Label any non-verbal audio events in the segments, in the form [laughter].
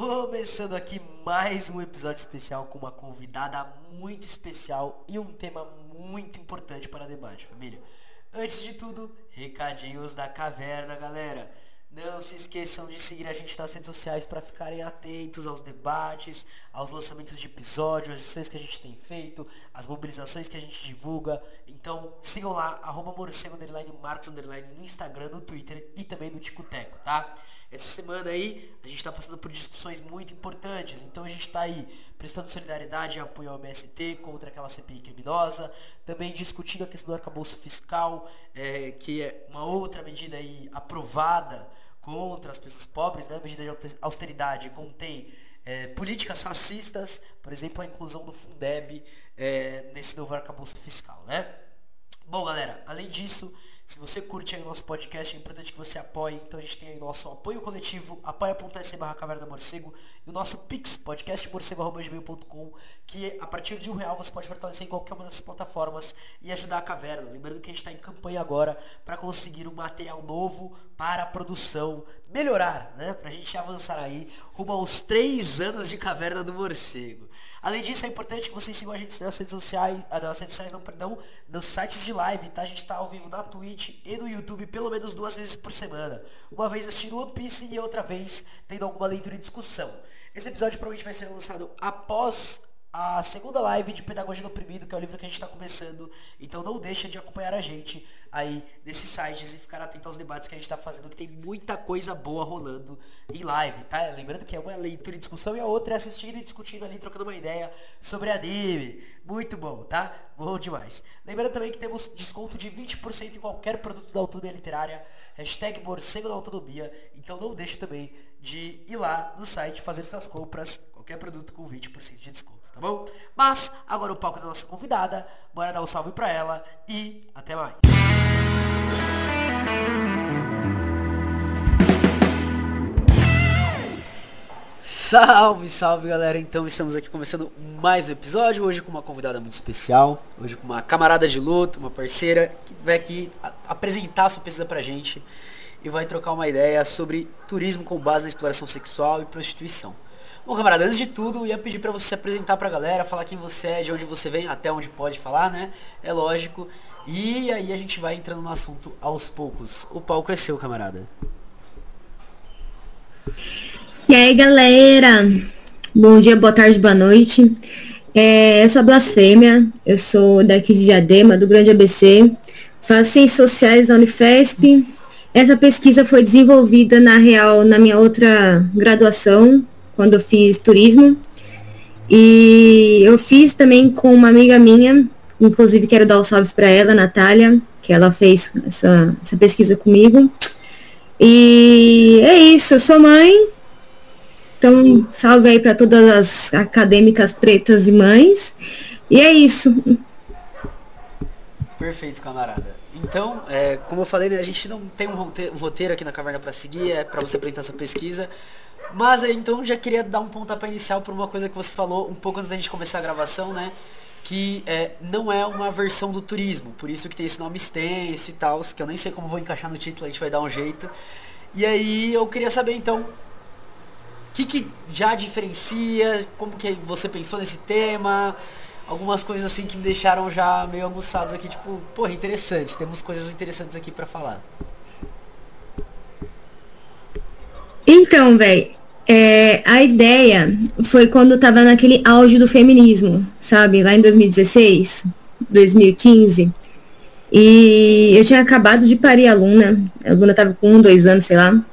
Começando aqui mais um episódio especial com uma convidada muito especial e um tema muito importante para debate, família. Antes de tudo, recadinhos da caverna, galera. Não se esqueçam de seguir a gente nas redes sociais para ficarem atentos aos debates, aos lançamentos de episódios, as edições que a gente tem feito, as mobilizações que a gente divulga. Então sigam lá, arroba morcego, underline, Marcos, underline, no Instagram, no Twitter e também no Ticoteco, tá? Essa semana aí a gente está passando por discussões muito importantes, então a gente está aí prestando solidariedade e apoio ao MST contra aquela CPI criminosa, também discutindo a questão do arcabouço fiscal, é, que é uma outra medida aí aprovada contra as pessoas pobres, né? A medida de austeridade contém é, políticas racistas, por exemplo, a inclusão do Fundeb é, nesse novo arcabouço fiscal, né? Bom, galera, além disso, se você curte aí o nosso podcast, é importante que você apoie. Então a gente tem aí nosso apoio coletivo, apoia.se barra caverna morcego o nosso Pix, podcastmorcego.gmail.com, que a partir de um real você pode fortalecer em qualquer uma dessas plataformas e ajudar a caverna. Lembrando que a gente está em campanha agora para conseguir um material novo para a produção melhorar, né? Pra gente avançar aí rumo aos três anos de caverna do morcego. Além disso, é importante que vocês sigam a gente nas redes sociais, ah, nas redes sociais, não, perdão, nos sites de live, tá? A gente tá ao vivo na Twitch e no YouTube pelo menos duas vezes por semana. Uma vez assistindo One Piece e outra vez tendo alguma leitura e discussão. Esse episódio provavelmente vai ser lançado após a segunda live de Pedagogia do Oprimido, que é o livro que a gente está começando. Então não deixa de acompanhar a gente aí nesses sites e ficar atento aos debates que a gente está fazendo, que tem muita coisa boa rolando em live, tá? Lembrando que é uma leitura e discussão e a outra é assistindo e discutindo ali, trocando uma ideia sobre anime. Muito bom, tá? Bom demais. Lembrando também que temos desconto de 20% em qualquer produto da autonomia literária. Hashtag morcego da autonomia. Então não deixe também de ir lá no site fazer suas compras. Qualquer produto com 20% de desconto tá bom? Mas agora o palco é da nossa convidada, bora dar um salve pra ela e até mais. Salve, salve galera! Então estamos aqui começando mais um episódio, hoje com uma convidada muito especial, hoje com uma camarada de luta, uma parceira que vai aqui apresentar a sua pesquisa pra gente e vai trocar uma ideia sobre turismo com base na exploração sexual e prostituição. Bom, camarada, antes de tudo, ia pedir para você se apresentar pra galera, falar quem você é, de onde você vem, até onde pode falar, né? É lógico. E aí a gente vai entrando no assunto aos poucos. O palco é seu, camarada. E aí, galera? Bom dia, boa tarde, boa noite. É, eu sou a Blasfêmia, eu sou daqui de Diadema, do Grande ABC. Faço Ciências Sociais da Unifesp. Essa pesquisa foi desenvolvida, na real, na minha outra graduação, quando eu fiz turismo. E eu fiz também com uma amiga minha, inclusive quero dar um salve para ela, Natália, que ela fez essa, essa pesquisa comigo. E é isso, eu sou mãe. Então, salve aí para todas as acadêmicas pretas e mães. E é isso. Perfeito, camarada. Então, é, como eu falei, né, a gente não tem um roteiro, aqui na caverna para seguir, é para você apresentar essa pesquisa. Mas então já queria dar um pontapé inicial por uma coisa que você falou um pouco antes da gente começar a gravação, né? Que é, não é uma versão do turismo, por isso que tem esse nome extenso e tal, que eu nem sei como vou encaixar no título, a gente vai dar um jeito. E aí eu queria saber então, o que, que já diferencia, como que você pensou nesse tema, algumas coisas assim que me deixaram já meio aguçados aqui, tipo, porra, interessante, temos coisas interessantes aqui para falar. Então, velho, é, a ideia foi quando tava naquele auge do feminismo, sabe? Lá em 2016, 2015. E eu tinha acabado de parir a Luna. A Luna tava com um, dois anos, sei lá.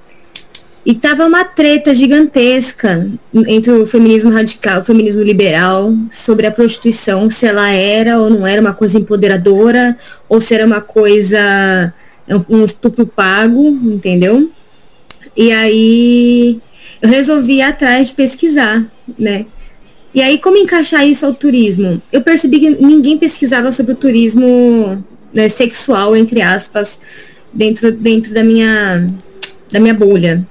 E tava uma treta gigantesca entre o feminismo radical, o feminismo liberal, sobre a prostituição, se ela era ou não era uma coisa empoderadora, ou se era uma coisa, um estupro pago, entendeu? E aí eu resolvi ir atrás de pesquisar, né? E aí, como encaixar isso ao turismo? Eu percebi que ninguém pesquisava sobre o turismo né, sexual, entre aspas, dentro, dentro da, minha, da minha bolha.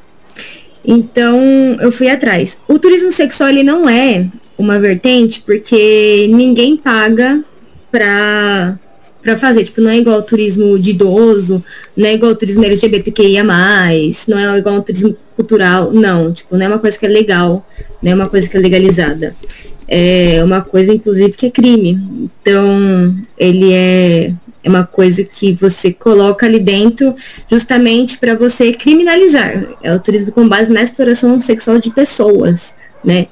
Então, eu fui atrás. O turismo sexual, ele não é uma vertente, porque ninguém paga para para fazer. Tipo, não é igual ao turismo de idoso, não é igual ao turismo LGBTQIA+, não é igual ao turismo cultural, não. Tipo, não é uma coisa que é legal, não é uma coisa que é legalizada. É uma coisa, inclusive, que é crime. Então, ele é, é uma coisa que você coloca ali dentro justamente para você criminalizar. É o turismo com base na exploração sexual de pessoas, né?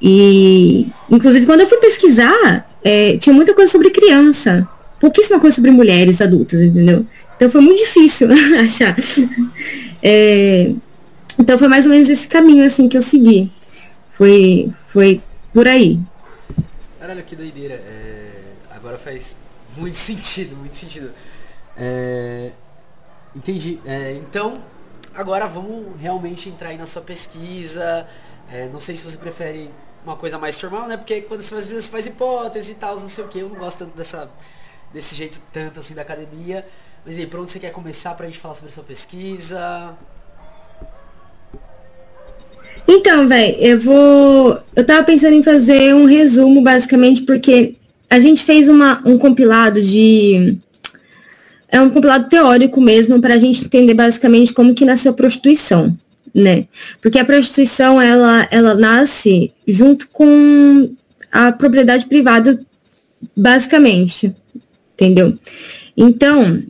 E, inclusive, quando eu fui pesquisar, é, tinha muita coisa sobre criança, pouquíssima coisa sobre mulheres adultas, entendeu? Então foi muito difícil [laughs] achar. É, então foi mais ou menos esse caminho assim que eu segui. Foi, foi por aí. Caralho, que doideira. É, agora faz muito sentido, muito sentido. É, entendi. É, então, agora vamos realmente entrar aí na sua pesquisa. É, não sei se você prefere uma coisa mais formal, né? Porque quando você faz, você faz hipótese e tal, não sei o que. Eu não gosto tanto dessa, desse jeito tanto assim da academia. Mas aí, por onde você quer começar pra gente falar sobre a sua pesquisa? Então, velho, eu vou. Eu tava pensando em fazer um resumo, basicamente, porque a gente fez uma, um compilado de. É um compilado teórico mesmo, para a gente entender basicamente como que nasceu a prostituição né? Porque a prostituição ela, ela nasce junto com a propriedade privada, basicamente, entendeu? Então,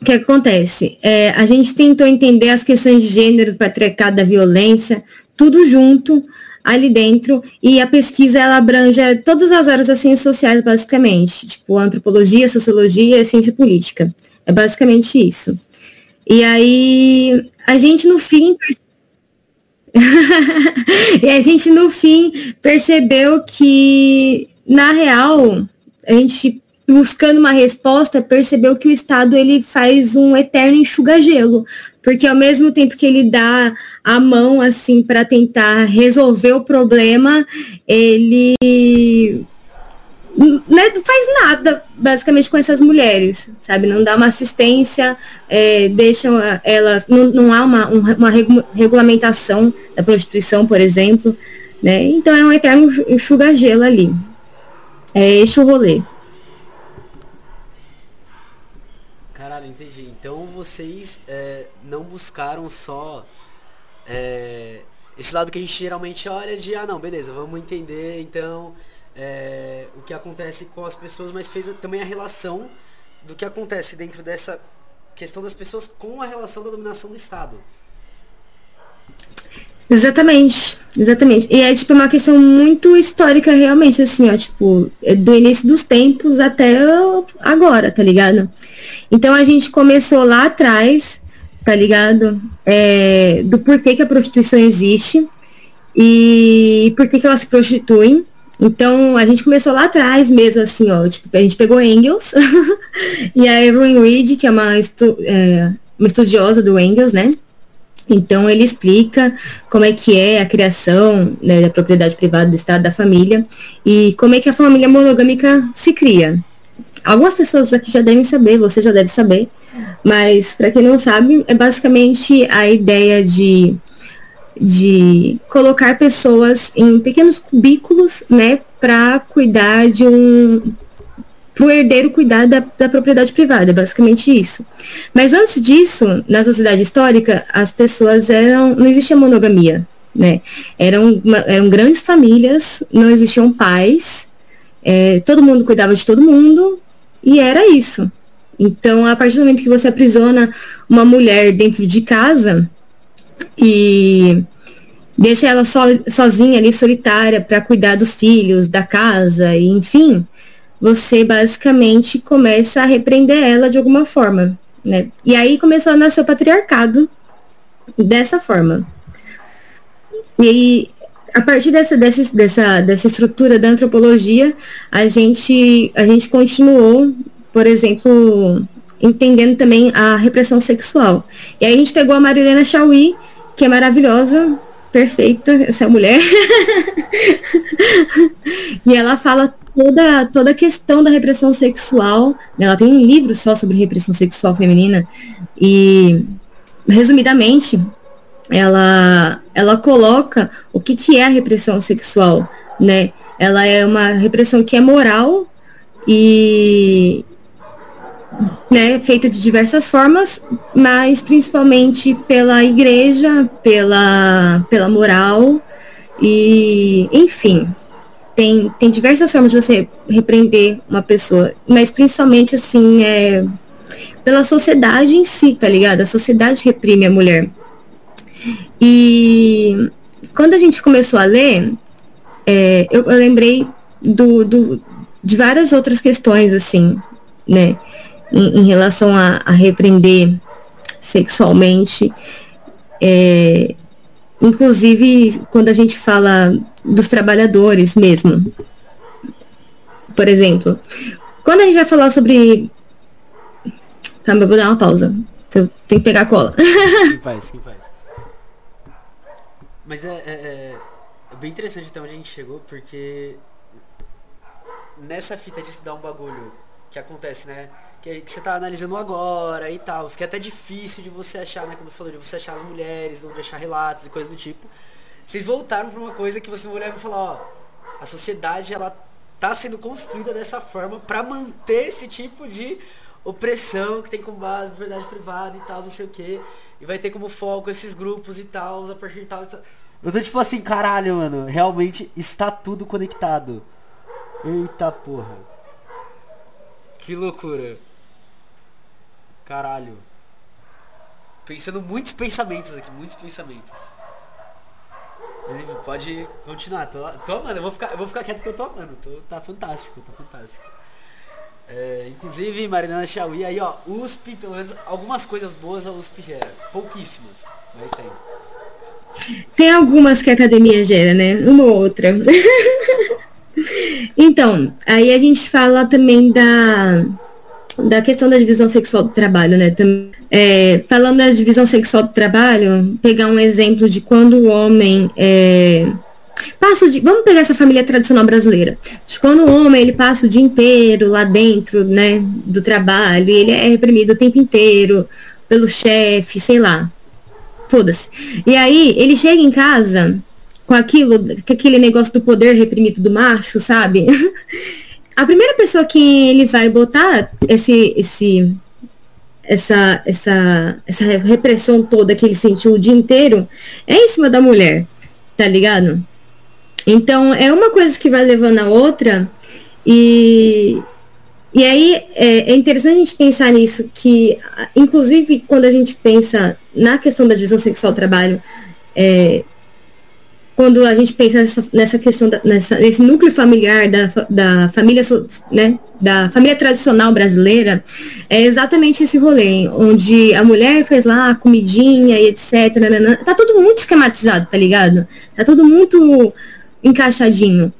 o que acontece? É, a gente tentou entender as questões de gênero, patriarcado, da violência, tudo junto ali dentro e a pesquisa ela abrange todas as áreas das ciências sociais basicamente, tipo antropologia, sociologia e ciência política. É basicamente isso. E aí a gente no fim [laughs] e a gente, no fim, percebeu que, na real, a gente buscando uma resposta, percebeu que o Estado ele faz um eterno enxuga-gelo, porque ao mesmo tempo que ele dá a mão assim para tentar resolver o problema, ele né, não faz nada, basicamente, com essas mulheres, sabe? Não dá uma assistência, é, deixam elas. Não, não há uma, uma regulamentação da prostituição, por exemplo. Né? Então é um eterno enxuga-gelo ali. É este o rolê. Caralho, entendi. Então vocês é, não buscaram só é, esse lado que a gente geralmente olha de, ah não, beleza, vamos entender, então é, o que acontece com as pessoas, mas fez também a relação do que acontece dentro dessa questão das pessoas com a relação da dominação do Estado. Exatamente, exatamente. E é tipo uma questão muito histórica realmente, assim, ó, tipo, é do início dos tempos até agora, tá ligado? Então a gente começou lá atrás, tá ligado? É, do porquê que a prostituição existe e por que, elas se prostituem. Então, a gente começou lá atrás mesmo, assim, ó, tipo, a gente pegou Engels [laughs] e a Evelyn Reed, que é uma, estu é, uma estudiosa do Engels, né? Então, ele explica como é que é a criação né, da propriedade privada do Estado, da família, e como é que a família monogâmica se cria. Algumas pessoas aqui já devem saber, você já deve saber, mas para quem não sabe, é basicamente a ideia de de colocar pessoas em pequenos cubículos, né, para cuidar de um para o herdeiro cuidar da, da, propriedade privada, é basicamente isso. Mas antes disso, na sociedade histórica, as pessoas eram. não existia monogamia, né? Eram, uma, eram grandes famílias, não existiam pais, é, todo mundo cuidava de todo mundo, e era isso. Então, a partir do momento que você aprisiona uma mulher dentro de casa, e deixa ela so, sozinha ali, solitária, para cuidar dos filhos, da casa, e enfim, você basicamente começa a repreender ela de alguma forma, né? E aí começou a nascer o patriarcado dessa forma. E a partir dessa, dessa, dessa, dessa estrutura da antropologia, a gente, a gente continuou, por exemplo, entendendo também a repressão sexual. E aí a gente pegou a Marilena Chauí, que é maravilhosa, perfeita, essa mulher. [laughs] e ela fala toda, toda a questão da repressão sexual. Né? Ela tem um livro só sobre repressão sexual feminina. E, resumidamente, ela, ela coloca o que, que é a repressão sexual. Né? Ela é uma repressão que é moral e, né, feita de diversas formas, mas principalmente pela igreja, pela, pela moral e, enfim, tem, tem diversas formas de você repreender uma pessoa, mas principalmente assim é pela sociedade em si, tá ligado? A sociedade reprime a mulher. E quando a gente começou a ler, é, eu, eu, lembrei do, do, de várias outras questões, assim, né? Em, em relação a, a, repreender sexualmente. É, inclusive, quando a gente fala dos trabalhadores mesmo. Por exemplo, quando a gente vai falar sobre. Calma, eu vou dar uma pausa. Eu tenho que pegar a cola. [laughs] Quem faz, quem faz. Mas é, é, é, bem interessante onde a gente chegou, porque nessa fita de estudar um bagulho que acontece, né? Que, que, você tá analisando agora e tal, que é até difícil de você achar, né? Como você falou, de você achar as mulheres, ou de achar relatos e coisas do tipo. Vocês voltaram pra uma coisa que você olhar e falar, ó, a sociedade ela tá sendo construída dessa forma para manter esse tipo de opressão que tem como base verdade privada e tal, não sei o que. E vai ter como foco esses grupos e tal, a partir de tal. Eu tô tipo assim, caralho, mano. Realmente está tudo conectado. Eita porra. Que loucura. Caralho. Pensando muitos pensamentos aqui, muitos pensamentos. Pode continuar, tô, tô amando, eu vou ficar, eu vou ficar quieto porque eu tô amando. Tô, tá fantástico, tá fantástico. É, inclusive, Marinana Chauí, aí ó, USP, pelo menos algumas coisas boas a USP gera. Pouquíssimas, mas tem. Tem algumas que a academia gera, né? Uma ou outra. [laughs] então, aí a gente fala também da, da questão da divisão sexual do trabalho, né? É, falando da divisão sexual do trabalho, pegar um exemplo de quando o homem é, passa de, vamos pegar essa família tradicional brasileira. De quando o homem ele passa o dia inteiro lá dentro, né, do trabalho, e ele é reprimido o tempo inteiro pelo chefe, sei lá. Foda-se. E aí, ele chega em casa com aquilo, com aquele negócio do poder reprimido do macho, sabe? [laughs] A primeira pessoa que ele vai botar esse, esse, essa, essa, essa repressão toda que ele sentiu o dia inteiro é em cima da mulher, tá ligado? Então, é uma coisa que vai levando a outra e, e aí é, é, interessante a gente pensar nisso, que inclusive quando a gente pensa na questão da divisão sexual trabalho, é, quando a gente pensa nessa, nessa questão, da, nessa, nesse núcleo familiar da, da família, né, da família tradicional brasileira, é exatamente esse rolê, onde a mulher fez lá a comidinha e etc. Nanana, tá tudo muito esquematizado, tá ligado? Tá tudo muito encaixadinho.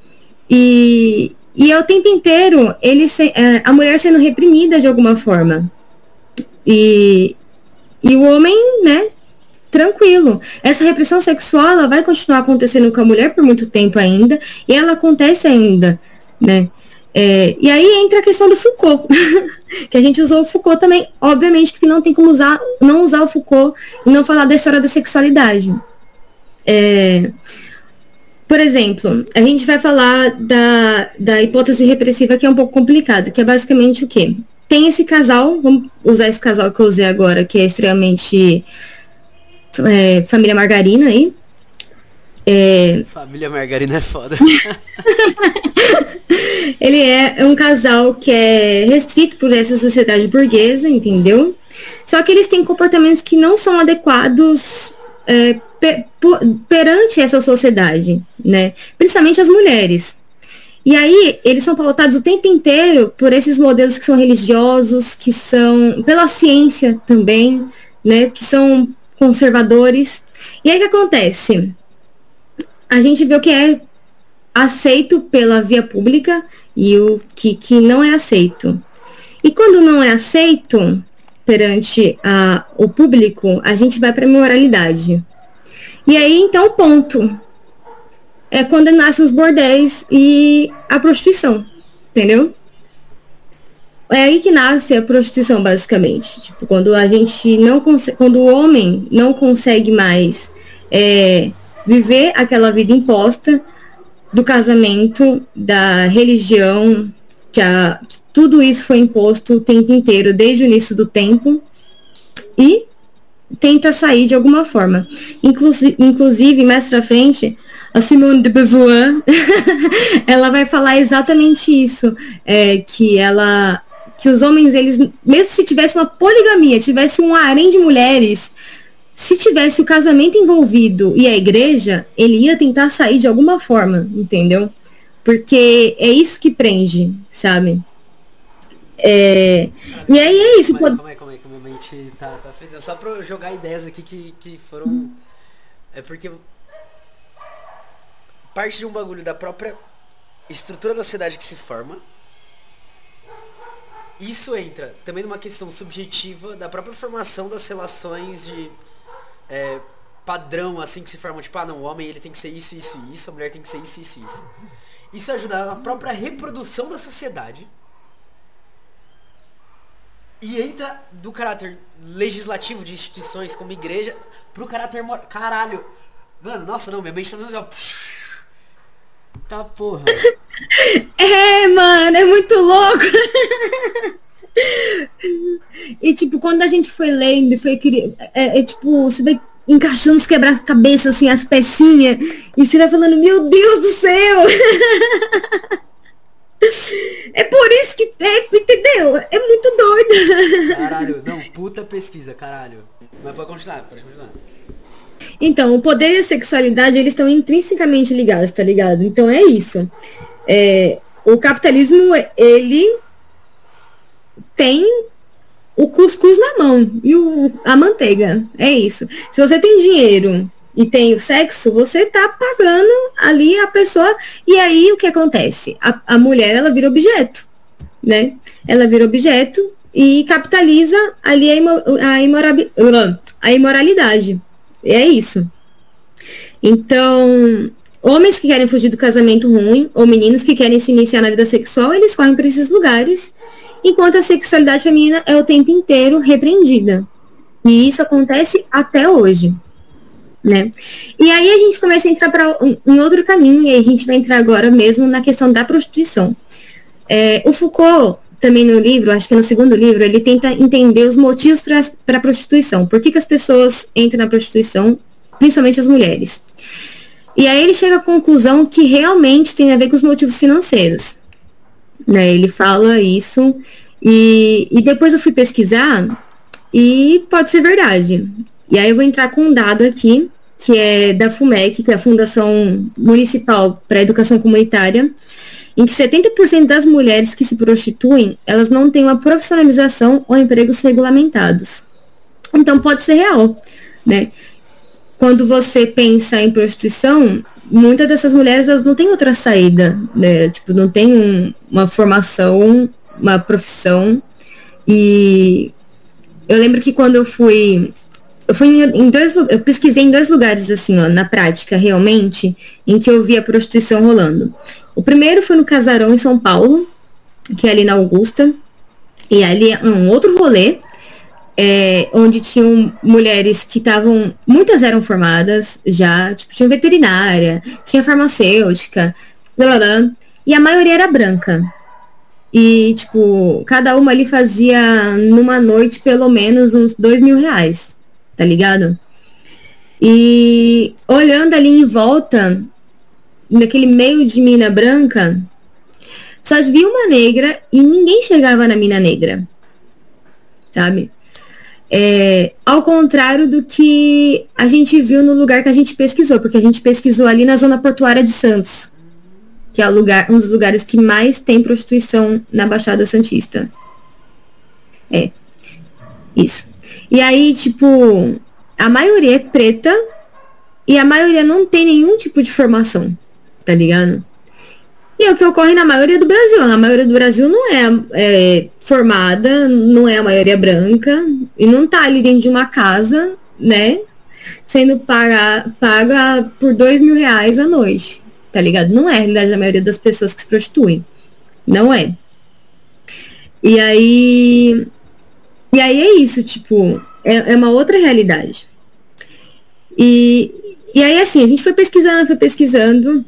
E, e é o tempo inteiro ele se, é, a mulher sendo reprimida de alguma forma. E, e o homem, né, tranquilo. Essa repressão sexual ela vai continuar acontecendo com a mulher por muito tempo ainda, e ela acontece ainda, né? É, e aí entra a questão do Foucault, [laughs] que a gente usou o Foucault também, obviamente que não tem como usar, não usar o Foucault e não falar da história da sexualidade. É, por exemplo, a gente vai falar da, da hipótese repressiva que é um pouco complicada, que é basicamente o quê? Tem esse casal, vamos usar esse casal que eu usei agora, que é extremamente é, família margarina aí. É... Família margarina é foda. [laughs] Ele é um casal que é restrito por essa sociedade burguesa, entendeu? Só que eles têm comportamentos que não são adequados é, perante essa sociedade, né? Principalmente as mulheres. E aí, eles são pautados o tempo inteiro por esses modelos que são religiosos, que são pela ciência também, né? Que são conservadores. E aí o que acontece? A gente vê o que é aceito pela via pública e o que, que não é aceito. E quando não é aceito, perante a, o público, a gente vai para a moralidade. E aí, então, ponto. É quando nascem os bordéis e a prostituição, entendeu? É aí que nasce a prostituição, basicamente. Tipo, quando a gente não consegue, quando o homem não consegue mais é, viver aquela vida imposta do casamento, da religião, que a, tudo isso foi imposto o tempo inteiro, desde o início do tempo, e tenta sair de alguma forma. Inclusive, inclusive mais pra frente, a Simone de Beauvoir, [laughs] ela vai falar exatamente isso, é, que ela que os homens, eles, mesmo se tivesse uma poligamia, tivesse um harém de mulheres, se tivesse o casamento envolvido e a igreja, ele ia tentar sair de alguma forma, entendeu? Porque é isso que prende, sabe? É... E aí é isso. Calma aí, calma aí, calma aí, minha mente tá, tá feita. Só pra jogar ideias aqui que, que foram. É porque. Parte de um bagulho da própria estrutura da sociedade que se forma isso entra também numa questão subjetiva da própria formação das relações de é, padrão, assim, que se forma, tipo, ah, não, o homem ele tem que ser isso, isso e isso, a mulher tem que ser isso, isso e isso. Isso ajuda na própria reprodução da sociedade. E entra do caráter legislativo de instituições como igreja pro caráter moral. Caralho! Mano, nossa, não, minha mente tá fazendo assim. Tá porra. [laughs] É, mano, é muito louco. E tipo, quando a gente foi lendo, foi é, é tipo, você vai encaixando os quebra-cabeça, assim, as pecinhas, e você vai falando, meu Deus do céu! [laughs] É por isso que é, entendeu? É muito doido. Caralho, não, puta pesquisa, caralho. Mas pode continuar, pode continuar. Então, o poder e a sexualidade, eles estão intrinsecamente ligados, tá ligado? Então é isso. É, o capitalismo, ele tem o cuscuz na mão e o, a manteiga. É isso. Se você tem dinheiro e tem o sexo, você tá pagando ali a pessoa. E aí o que acontece? A, a mulher, ela vira objeto, né? Ela vira objeto e capitaliza ali a, a, a imoralidade. É isso. Então, Homens que querem fugir do casamento ruim ou meninos que querem se iniciar na vida sexual, eles correm para esses lugares, enquanto a sexualidade feminina é o tempo inteiro repreendida. E isso acontece até hoje. Né? E aí a gente começa a entrar para um, outro caminho, e a gente vai entrar agora mesmo na questão da prostituição. É, o Foucault, também no livro, acho que no segundo livro, ele tenta entender os motivos para a prostituição. Por que, que as pessoas entram na prostituição, principalmente as mulheres? E aí ele chega à conclusão que realmente tem a ver com os motivos financeiros. Né? Ele fala isso e, e depois eu fui pesquisar e pode ser verdade. E aí eu vou entrar com um dado aqui, que é da FUMEC, que é a Fundação Municipal para a Educação Comunitária, em que 70% das mulheres que se prostituem, elas não têm uma profissionalização ou empregos regulamentados. Então pode ser real, né? quando você pensa em prostituição, muitas dessas mulheres elas não têm outra saída, né? Tipo, não tem um, uma formação, uma profissão. E eu lembro que quando eu fui eu fui em, dois eu pesquisei em dois lugares assim, ó, na prática, realmente, em que eu vi a prostituição rolando. O primeiro foi no Casarão em São Paulo, que é ali na Augusta. E ali é um outro rolê, é, onde tinham mulheres que estavam, muitas eram formadas já, tipo, tinha veterinária, tinha farmacêutica, blá, blá, e a maioria era branca. E, tipo, cada uma ali fazia numa noite pelo menos uns dois mil reais, tá ligado? E olhando ali em volta, naquele meio de mina branca, só vi uma negra e ninguém chegava na mina negra, sabe? É, ao contrário do que a gente viu no lugar que a gente pesquisou, porque a gente pesquisou ali na zona portuária de Santos, que é lugar, um dos lugares que mais tem prostituição na Baixada Santista. É, isso. E aí, tipo, a maioria é preta e a maioria não tem nenhum tipo de formação, tá ligado? E é o que ocorre na maioria do Brasil. Na maioria do Brasil não é, é formada, não é a maioria branca, e não tá ali dentro de uma casa, né? Sendo paga, paga por dois mil reais a noite. Tá ligado? Não é a realidade da maioria das pessoas que se prostituem. Não é. E aí. E aí é isso, tipo, é, é uma outra realidade. E, e aí, assim, a gente foi pesquisando, foi pesquisando,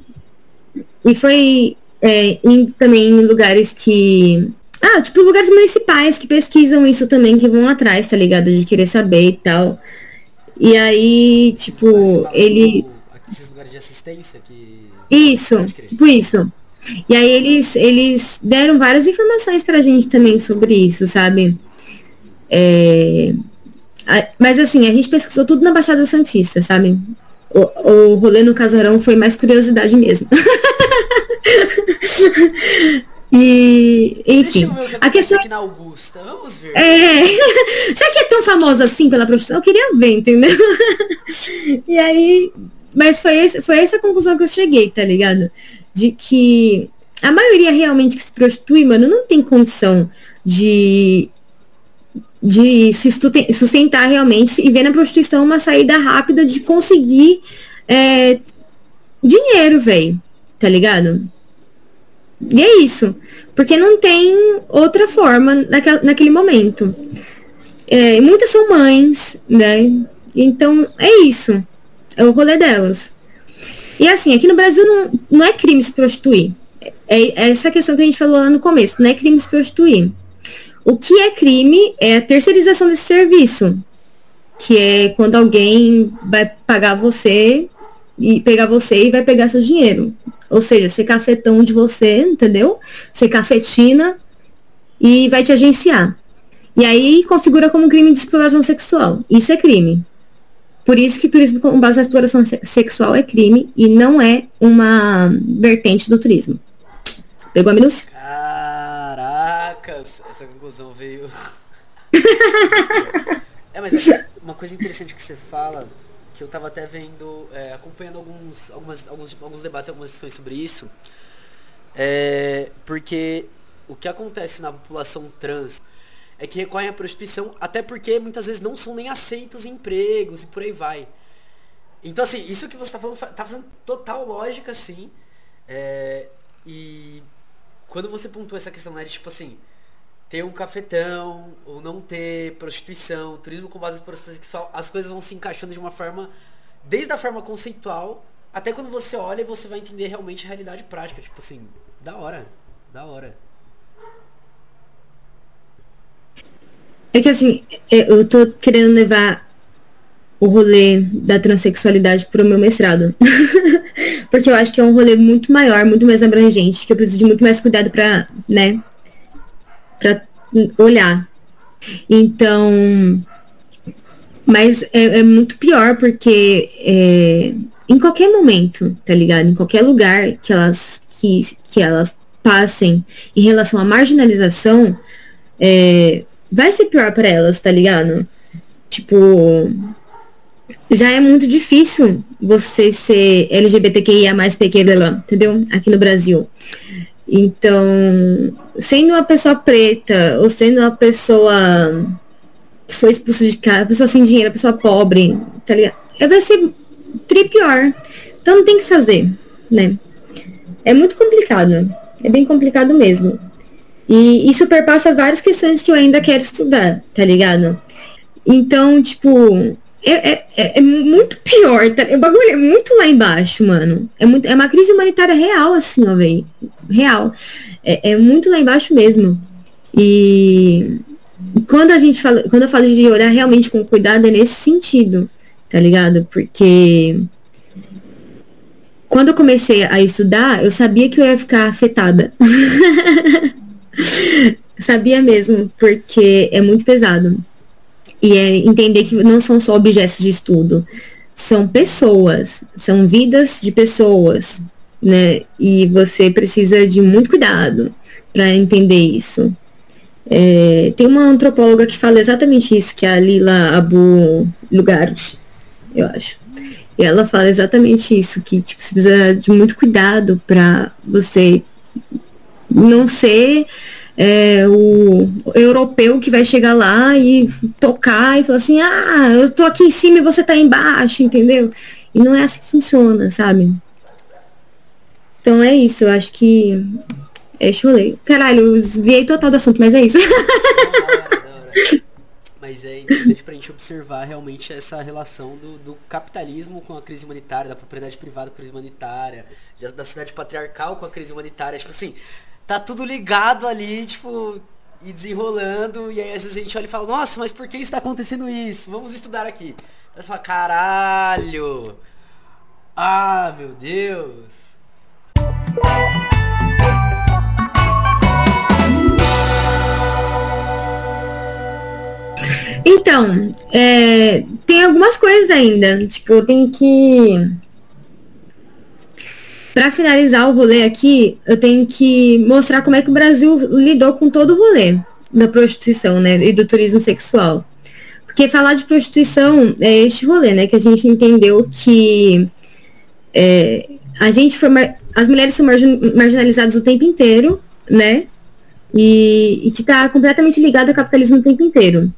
e foi é, em, também em lugares que. Ah, tipo, lugares municipais que pesquisam isso também, que vão atrás, tá ligado? De querer saber e tal. E aí, tipo, ele. Esses lugares de assistência que. Isso, tipo isso. E aí eles, eles deram várias informações pra gente também sobre isso, sabe? É... Mas assim, a gente pesquisou tudo na Baixada Santista, sabe? O, o rolê no casarão foi mais curiosidade mesmo. [laughs] E, enfim, a questão aqui na Augusta, vamos ver. É, [laughs] já que é tão famosa assim pela prostituição, eu queria ver, entendeu? [laughs] E aí, mas foi, esse, foi essa a conclusão que eu cheguei, tá ligado? De que a maioria realmente que se prostitui, mano, não tem condição de de se sustentar realmente e ver na prostituição uma saída rápida de conseguir é, dinheiro, velho. Tá ligado? E é isso. Porque não tem outra forma naquele, naquele momento. É, muitas são mães, né? Então é isso. É o rolê delas. E assim, aqui no Brasil não, não é crime se prostituir. É, é essa questão que a gente falou lá no começo. Não é crime se prostituir. O que é crime é a terceirização desse serviço. Que é quando alguém vai pagar você e pegar você e vai pegar seu dinheiro. Ou seja, ser cafetão de você, entendeu? Ser cafetina e vai te agenciar. E aí configura como crime de exploração sexual. Isso é crime. Por isso que turismo com base na exploração sexual é crime e não é uma vertente do turismo. Pegou a minúcia? Essa conclusão veio. [laughs] é, mas uma coisa interessante que você fala que eu estava até vendo, é, acompanhando alguns, algumas, alguns, alguns debates, algumas discussões sobre isso, é, porque o que acontece na população trans é que recorrem à prostituição, até porque muitas vezes não são nem aceitos em empregos e por aí vai. Então, assim, isso que você está falando tá fazendo total lógica, assim. É, e quando você pontua essa questão, né, de tipo assim, ter um cafetão, ou não ter prostituição, turismo com base em prostituição sexual, as coisas vão se encaixando de uma forma, desde a forma conceitual, até quando você olha e você vai entender realmente a realidade prática. Tipo assim, da hora, da hora. É que assim, é, eu tô querendo levar o rolê da transexualidade pro meu mestrado. [laughs] Porque eu acho que é um rolê muito maior, muito mais abrangente, que eu preciso de muito mais cuidado pra, né, para olhar. Então, mas é, é muito pior porque é, em qualquer momento, tá ligado? Em qualquer lugar que elas que, que elas passem em relação à marginalização, é, vai ser pior para elas, tá ligado? Tipo, já é muito difícil você ser LGBTQIA mais pequena, entendeu? Aqui no Brasil. Então, sendo uma pessoa preta ou sendo uma pessoa que foi expulsa de casa, pessoa sem dinheiro, pessoa pobre, tá ligado? Vai ser tri pior. Então não tem que fazer, né? É muito complicado. É bem complicado mesmo. E isso perpassa várias questões que eu ainda quero estudar, tá ligado? Então, tipo, é, é, é, é, muito pior, tá? O bagulho é muito lá embaixo, mano. É, muito, é uma crise humanitária real, assim, ó, velho. Real. É, é muito lá embaixo mesmo. E quando a gente fala, quando eu falo de olhar realmente com cuidado, é nesse sentido, tá ligado? Porque quando eu comecei a estudar, eu sabia que eu ia ficar afetada. [laughs] sabia mesmo, porque é muito pesado. E é entender que não são só objetos de estudo, são pessoas, são vidas de pessoas, né? E você precisa de muito cuidado para entender isso. É, tem uma antropóloga que fala exatamente isso, que é a Lila Abu Lugares, eu acho. E ela fala exatamente isso, que tipo, você precisa de muito cuidado para você não ser é, o europeu que vai chegar lá e tocar e falar assim, ah, eu tô aqui em cima e você tá embaixo, entendeu? E não é assim que funciona, sabe? Então é isso, eu acho que. É chulei. Caralho, eu desviei total do assunto, mas é isso. [laughs] Mas é interessante pra gente observar realmente essa relação do, do, capitalismo com a crise humanitária, da propriedade privada com a crise humanitária, da cidade patriarcal com a crise humanitária. Tipo assim, tá tudo ligado ali, tipo, e desenrolando, e aí às vezes a gente olha e fala, nossa, mas por que está acontecendo isso? Vamos estudar aqui. Aí você fala, caralho! Ah, meu Deus! Então, é, tem algumas coisas ainda. Tipo, eu tenho que. Para finalizar o rolê aqui, eu tenho que mostrar como é que o Brasil lidou com todo o rolê da prostituição, né? E do turismo sexual. Porque falar de prostituição é este rolê, né? Que a gente entendeu que é, a gente foi. As mulheres são marginalizadas o tempo inteiro, né? E, e que está completamente ligado ao capitalismo o tempo inteiro.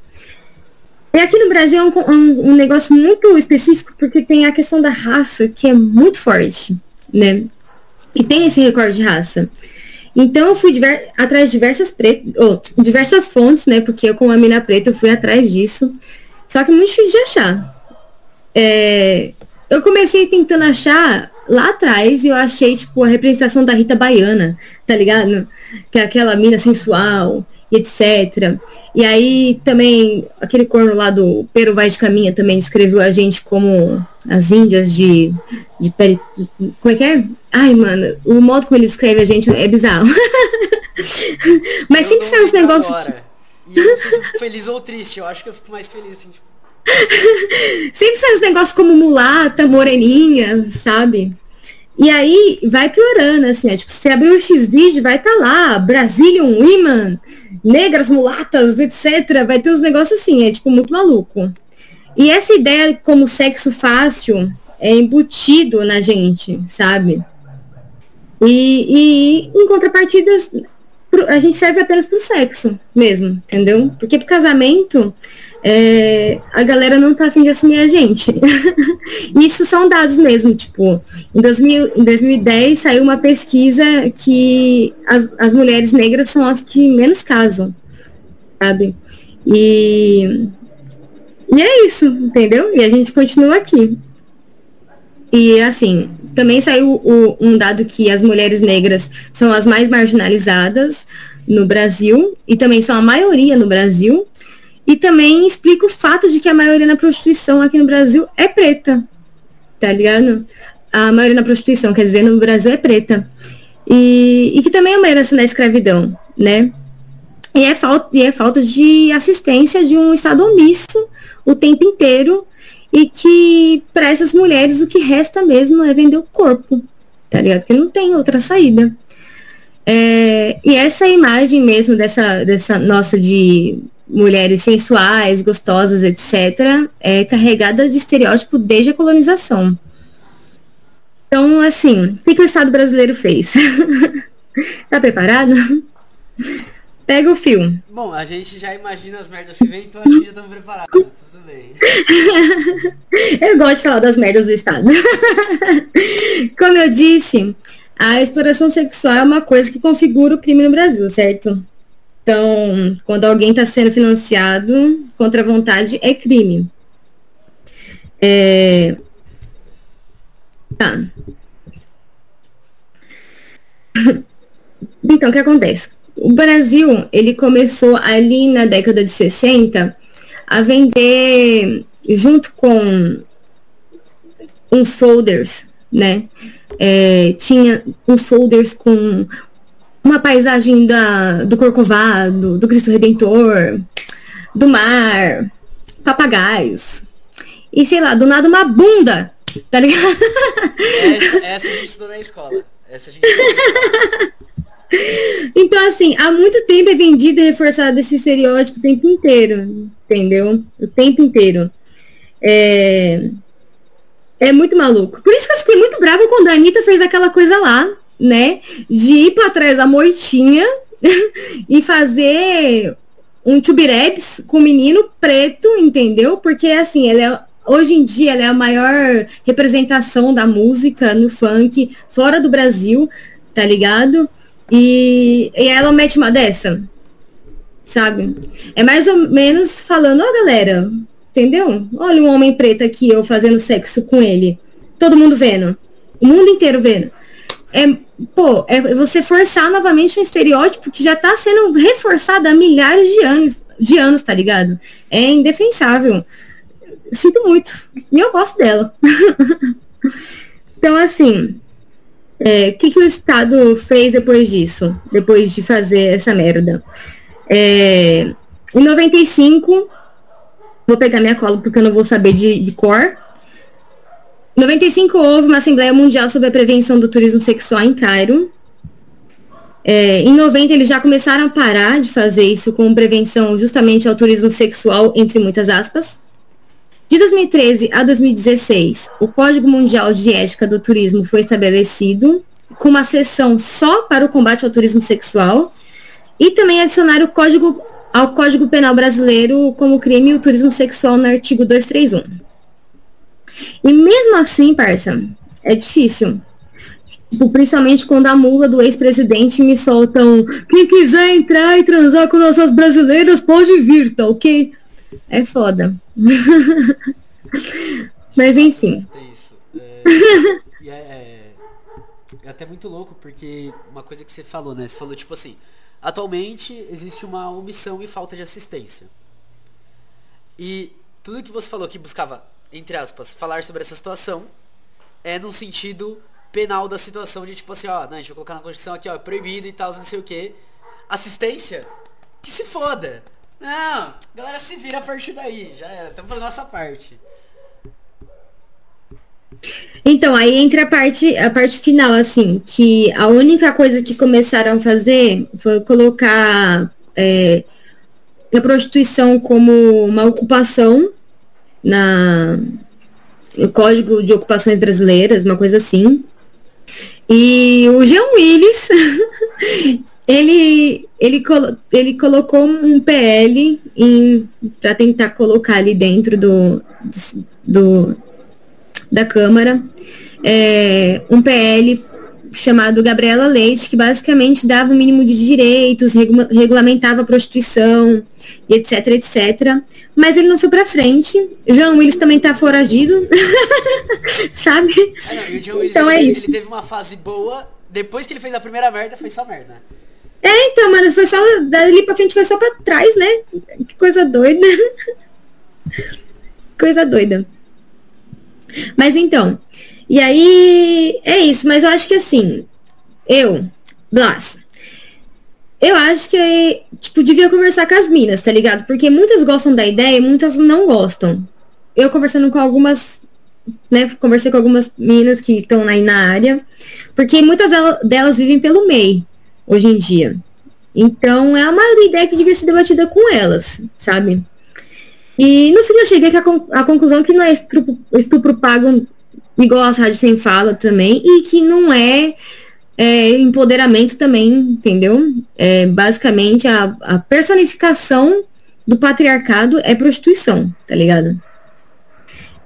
E aqui no Brasil é um, um, um, negócio muito específico porque tem a questão da raça que é muito forte, né? E tem esse recorde de raça. Então eu fui diver, atrás de diversas, oh, diversas fontes, né? Porque eu, como a mina preta, eu fui atrás disso. Só que é muito difícil de achar. É, eu comecei tentando achar lá atrás e eu achei, tipo, a representação da Rita Baiana, tá ligado? Que é aquela mina sensual etc. E aí também aquele corno lá do Pero Vai de Caminha também descreveu a gente como as índias de, de pele. Como é que é? Ai, mano, o modo como ele escreve a gente é bizarro. [laughs] Mas sempre sai uns negócios. Agora. E eu não sei se eu fico feliz ou triste, eu acho que eu fico mais feliz assim, tipo. [laughs] Sempre sai uns negócios como mulata, moreninha, sabe? E aí vai piorando, assim, é, tipo, você abrir o X-Video, vai estar tá lá, Brazilian Women, negras, mulatas, etc. Vai ter uns negócios assim, é tipo muito maluco. E essa ideia como sexo fácil é embutido na gente, sabe? E, e em contrapartidas, a gente serve apenas pro sexo mesmo, entendeu? Porque pro casamento, é, a galera não tá afim de assumir a gente. [laughs] Isso são dados mesmo, tipo, em, 2000, em 2010 saiu uma pesquisa que as, as mulheres negras são as que menos casam, sabe? E, e é isso, entendeu? E a gente continua aqui. E assim, também saiu o, um dado que as mulheres negras são as mais marginalizadas no Brasil e também são a maioria no Brasil. E também explica o fato de que a maioria na prostituição aqui no Brasil é preta. Tá ligado? A maioria na prostituição, quer dizer, no Brasil é preta. E, e que também é uma herança da escravidão, né? E é, falta, e é falta de assistência de um Estado omisso o tempo inteiro e que para essas mulheres o que resta mesmo é vender o corpo, tá ligado? Porque não tem outra saída. É, e essa imagem mesmo dessa, dessa nossa de mulheres sensuais, gostosas, etc., é carregada de estereótipo desde a colonização. Então, assim, o que, que o Estado brasileiro fez? [laughs] tá preparado? Pega o fio. Bom, a gente já imagina as merdas se vem, então acho que já estamos preparados. [laughs] Eu gosto de falar das merdas do Estado. [laughs] Como eu disse, a exploração sexual é uma coisa que configura o crime no Brasil, certo? Então, quando alguém está sendo financiado contra a vontade, é crime. É... Tá. [laughs] Então, o que acontece? O Brasil, ele começou ali na década de 60 a vender junto com uns folders, né? É, tinha uns folders com uma paisagem da, do Corcovado, do Cristo Redentor, do mar, papagaios. E sei lá, do nada uma bunda, tá ligado? Essa, essa a gente estudou na escola. Essa a gente estudou na escola. [laughs] Então, assim, há muito tempo é vendido e reforçado esse estereótipo o tempo inteiro, entendeu? O tempo inteiro. É, é muito maluco. Por isso que eu fiquei muito brava quando a Anitta fez aquela coisa lá, né? De ir para trás da moitinha [laughs] e fazer um tubirebs com menino preto, entendeu? Porque assim, ela é, hoje em dia ela é a maior representação da música no funk fora do Brasil, tá ligado? E, e ela mete uma dessa, sabe? É mais ou menos falando, ó, oh, galera, entendeu? Olha um homem preto aqui, eu fazendo sexo com ele. Todo mundo vendo. O mundo inteiro vendo. é, pô, é você forçar novamente um estereótipo que já está sendo reforçado há milhares de anos, de anos, tá ligado? É indefensável. Sinto muito. E eu gosto dela. [laughs] então, assim, o é, que, que o Estado fez depois disso? Depois de fazer essa merda? É, em 95, vou pegar minha cola porque eu não vou saber de, de cor. Em 95 houve uma Assembleia Mundial sobre a Prevenção do Turismo Sexual em Cairo. É, em 90 eles já começaram a parar de fazer isso com prevenção justamente ao turismo sexual, entre muitas aspas. De 2013 a 2016, o Código Mundial de Ética do Turismo foi estabelecido com uma seção só para o combate ao turismo sexual e também adicionar o código ao Código Penal Brasileiro como crime o turismo sexual no artigo 231. E mesmo assim, parça, é difícil. Tipo, principalmente quando a mula do ex-presidente me soltam quem quiser entrar e transar com nossas brasileiras pode vir, tá ok? É foda. [laughs] Mas enfim. É isso. É, é, é, até muito louco, porque uma coisa que você falou, né? Você falou tipo assim, atualmente existe uma omissão e falta de assistência. E tudo que você falou que buscava, entre aspas, falar sobre essa situação é no sentido penal da situação de tipo assim, ó, não, a gente vai colocar na Constituição aqui, ó, proibido e tal, não sei o que. Assistência? Que se foda. Não, galera se vira a partir daí. Já era, estamos fazendo nossa parte. Então, aí entra a parte, a parte final, assim, que a única coisa que começaram a fazer foi colocar é, a prostituição como uma ocupação na, no Código de Ocupações Brasileiras, uma coisa assim. E o Jean Willis [laughs] Ele, ele, colo, ele colocou um PL para tentar colocar ali dentro do, do da Câmara é, um PL chamado Gabriela Leite, que basicamente dava o um mínimo de direitos, regula regulamentava a prostituição, etc, etc. Mas ele não foi para frente. O João Willis também tá foragido, [laughs] sabe? É, não, o João Willis, então ele, é isso. ele teve uma fase boa, depois que ele fez a primeira merda, foi só merda. É, então, mano, foi só. Dali pra frente foi só pra trás, né? Que coisa doida. [laughs] coisa doida. Mas então. E aí. É isso, mas eu acho que assim. Eu, Blas. Eu acho que, tipo, devia conversar com as minas, tá ligado? Porque muitas gostam da ideia e muitas não gostam. Eu conversando com algumas, né? Conversei com algumas minas que estão aí na área. Porque muitas delas vivem pelo MEI hoje em dia. Então, é uma ideia que devia ser debatida com elas, sabe? E no fim eu cheguei à conclusão que não é estupro, estupro pago igual a Rádio Fem fala também, e que não é, é empoderamento também, entendeu? É, basicamente, a, a personificação do patriarcado é prostituição, tá ligado?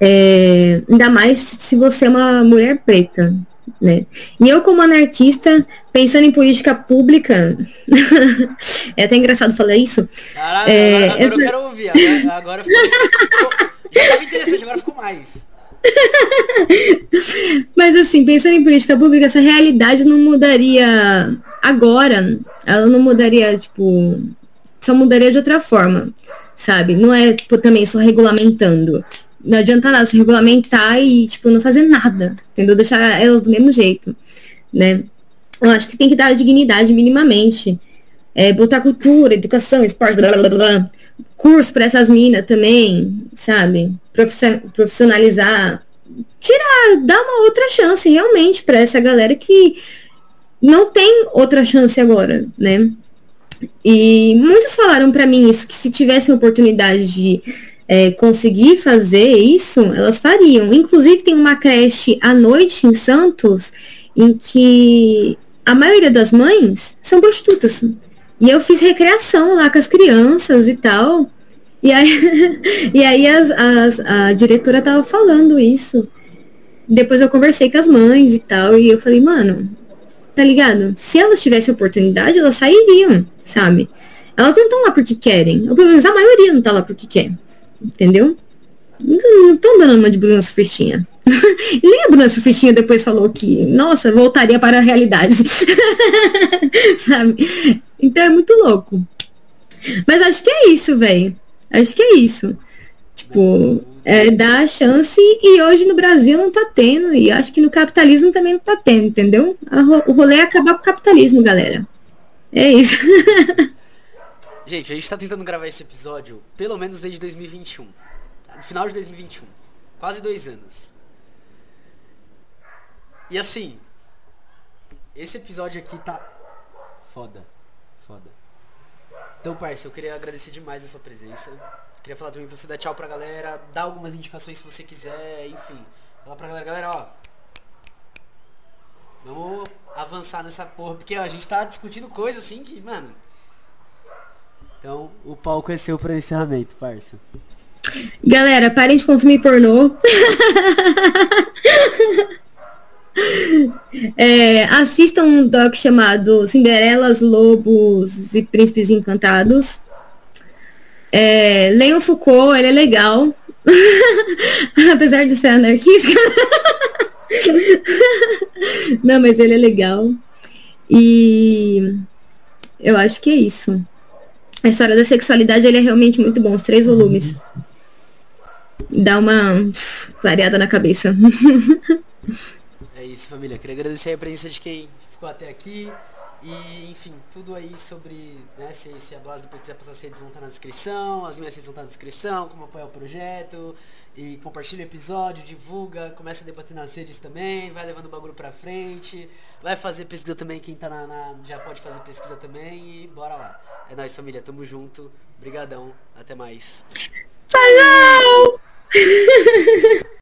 É, ainda mais se você é uma mulher preta, né? E eu, como anarquista, pensando em política pública, [laughs] é até engraçado falar isso. Caralho, é, agora, essa... eu quero ouvir. Agora, agora ficou... Já estava interessante, agora ficou mais. [laughs] Mas assim, pensando em política pública, essa realidade não mudaria agora. Ela não mudaria, tipo, só mudaria de outra forma, sabe? Não é tipo, também só regulamentando não adianta nada se regulamentar e, tipo, não fazer nada, entendeu? Deixar elas do mesmo jeito, né? Eu acho que tem que dar dignidade minimamente. É, botar cultura, educação, esporte, blá, blá, blá, curso para essas minas também, sabe? Profissionalizar. Tirar, dar uma outra chance realmente para essa galera que não tem outra chance agora, né? E muitas falaram para mim isso, que se tivessem oportunidade de é, conseguir fazer isso, elas fariam. Inclusive, tem uma creche à noite em Santos em que a maioria das mães são prostitutas. E eu fiz recreação lá com as crianças e tal. E aí, [laughs] e aí as, as, a diretora tava falando isso. Depois eu conversei com as mães e tal. E eu falei, mano, tá ligado? Se elas tivessem oportunidade, elas sairiam, sabe? Elas não estão lá porque querem. Ou pelo menos a maioria não tá lá porque quer entendeu? Não estão dando uma de Bruna Surfistinha. [laughs] Nem a Bruna Surfistinha depois falou que, nossa, voltaria para a realidade. [laughs] Sabe? Então é muito louco. Mas acho que é isso, velho. Acho que é isso. Tipo, é, dar a chance e hoje no Brasil não tá tendo. E acho que no capitalismo também não tá tendo, entendeu? O rolê é acabar com o capitalismo, galera. É isso. [laughs] Gente, a gente tá tentando gravar esse episódio pelo menos desde 2021. No final de 2021. Quase dois anos. E assim, esse episódio aqui tá foda. Foda. Então, parça, eu queria agradecer demais a sua presença. Queria falar também pra você dar tchau pra galera, dar algumas indicações se você quiser, enfim. Falar pra galera, galera, ó. Vamos avançar nessa porra, porque ó, a gente tá discutindo coisa assim que, mano. Então, o palco é seu para encerramento, parça. Galera, parem de consumir pornô. [laughs] é, assistam um doc chamado Cinderelas, Lobos e Príncipes Encantados. É, leiam Foucault, ele é legal. [laughs] Apesar de ser anarquista. [laughs] Não, mas ele é legal. E eu acho que é isso. A história da sexualidade ele é realmente muito bom, os três volumes. Dá uma clareada na cabeça. [laughs] é isso, família. Queria agradecer a presença de quem ficou até aqui. E, enfim, tudo aí sobre, né, se, se a Blas depois quiser passar as redes vão estar na descrição, as minhas redes vão estar na descrição, como apoiar o projeto, e compartilha o episódio, divulga, começa a debater nas redes também, vai levando o bagulho pra frente, vai fazer pesquisa também, quem tá na, na já pode fazer pesquisa também, e bora lá. É nóis, família, tamo junto, brigadão, até mais. Falou! [laughs]